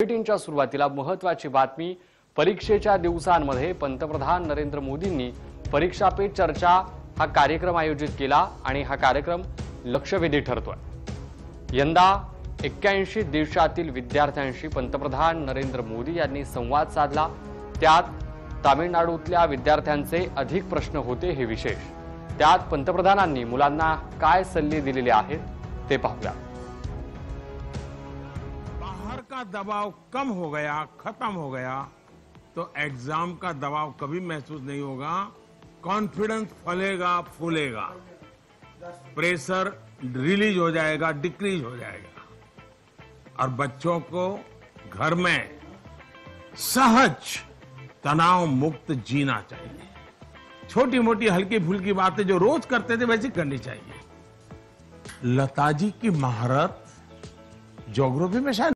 बुलेटिनच्या सुरुवातीला महत्वाची बातमी परीक्षेच्या दिवसांमध्ये पंतप्रधान नरेंद्र मोदींनी परीक्षा पे चर्चा हा कार्यक्रम आयोजित केला आणि हा कार्यक्रम लक्षवेधी ठरतोय. यंदा एक्क्याऐंशी देशातील विद्यार्थ्यांशी पंतप्रधान नरेंद्र मोदी यांनी संवाद साधला. त्यात तामिळनाडूतल्या विद्यार्थ्यांचे अधिक प्रश्न होते हे विशेष. त्यात पंतप्रधानांनी मुलांना काय सल्ले दिलेले आहेत ते पाहूया. का दबाव कम हो गया, खत्म हो गया तो एग्ज़ाम का दबाव कभी महसूस नहीं होगा। कॉन्फिडेंस फलेगा, फूलेगा। प्रेशर रिलीज़ हो जाएगा डिक्रीज हो जाएगा। और बच्चों को घर में सहज तनाव मुक्त जीना चाहिए। छोटी मोटी हल्की फुल्की बातें जो रोज करते थे, वैसी करनी चाहिए। लता जी की महारत ज्योग्राफी में शायद